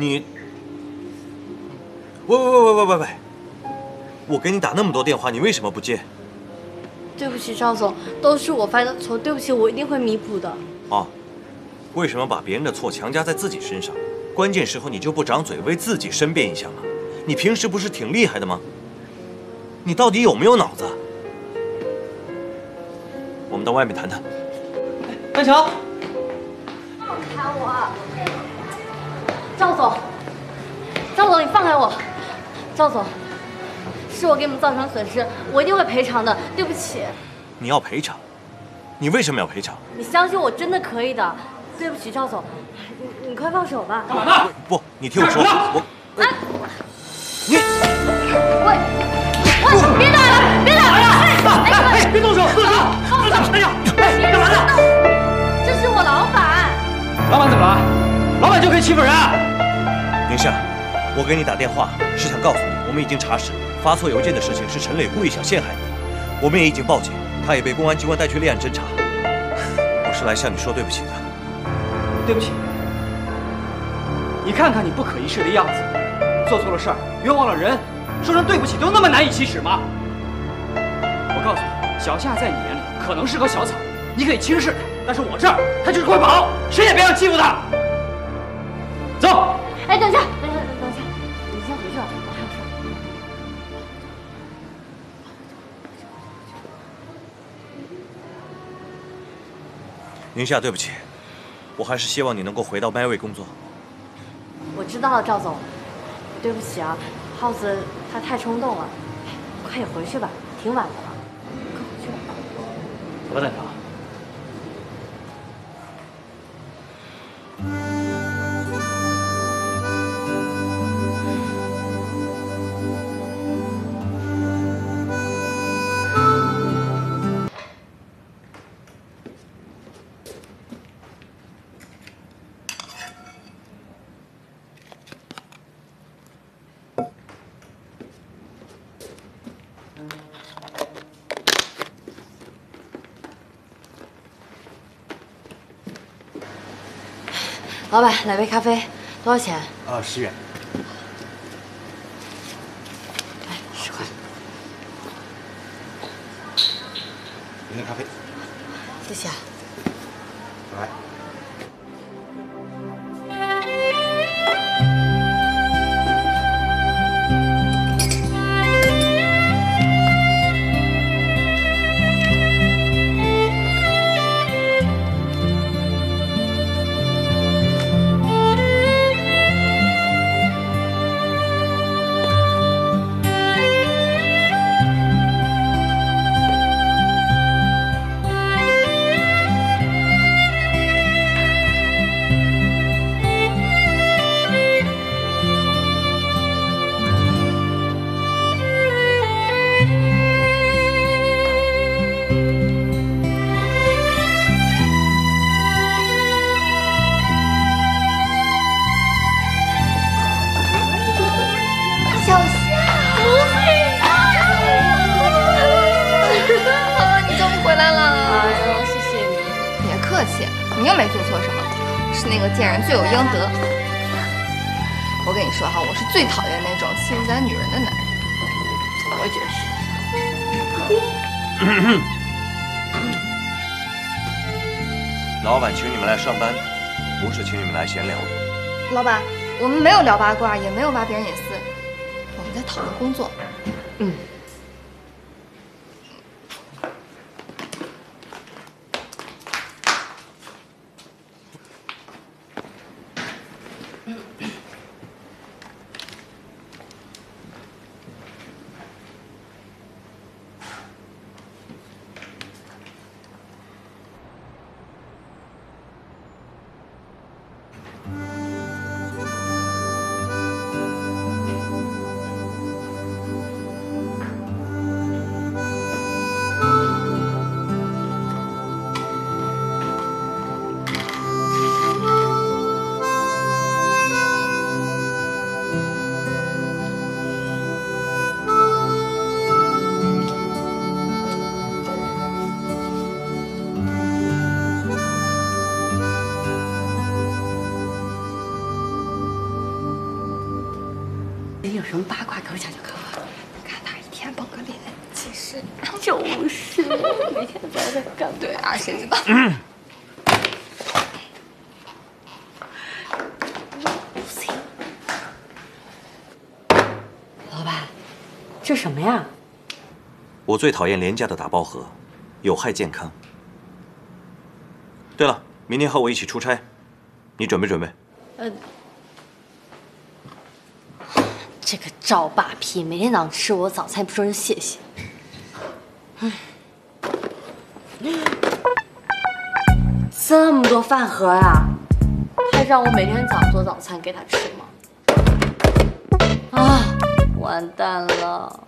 你，喂喂喂喂喂喂喂，我给你打那么多电话，你为什么不接？对不起，赵总，都是我犯的错，对不起，我一定会弥补的。哦，为什么把别人的错强加在自己身上？关键时候你就不长嘴，为自己申辩一下吗？你平时不是挺厉害的吗？你到底有没有脑子？我们到外面谈谈。安乔，放开我！赵总，赵总，你放开我！赵总，是我给你们造成损失，我一定会赔偿的，对不起。你要赔偿？你为什么要赔偿？你相信我，真的可以的。对不起，赵总，你你快放手吧。干嘛呢？不，你听我说，我，你，喂，喂，别打了，别打了！哎哎，别动手！动手！哎呀，哎，干嘛呢？这是我老板。老板怎么了？老板就可以欺负人？宁夏，我给你打电话是想告诉你，我们已经查实发错邮件的事情是陈磊故意想陷害你，我们也已经报警，他也被公安机关带去立案侦查。我是来向你说对不起的。对不起，你看看你不可一世的样子，做错了事儿，冤枉了人，说声对不起都那么难以启齿吗？我告诉你，小夏在你眼里可能是棵小草，你可以轻视她，但是我这儿她就是块宝，谁也别想欺负她。走。哎，等一下，等一下，等一下，你先回去吧，我还有事。宁夏，对不起，我还是希望你能够回到麦味工作。我知道了，赵总，对不起啊，耗子他太冲动了，快点回去吧，挺晚的了，快回去吧。走吧，蛋长。老板，来杯咖啡，多少钱？啊，十元。来，十块，您的咖啡。谢谢啊。来。客气，你又没做错什么，是那个贱人罪有应得。我跟你说哈，我是最讨厌那种欺负咱女人的男人。我也觉得是。老板请你们来上班，不是请你们来闲聊的。老板，我们没有聊八卦，也没有挖别人隐私，我们在讨论工作。嗯。里有什么八卦，给我讲讲看。看他一天绷个脸，其实就是，每天都在干。对啊，谁知道？老板，这什么呀？我最讨厌廉价的打包盒，有害健康。对了，明天和我一起出差，你准备准备？呃，这个赵霸皮，每天早上吃我早餐不说声谢谢。这么多饭盒呀、还让我每天早上做早餐给他吃吗？啊，完蛋了！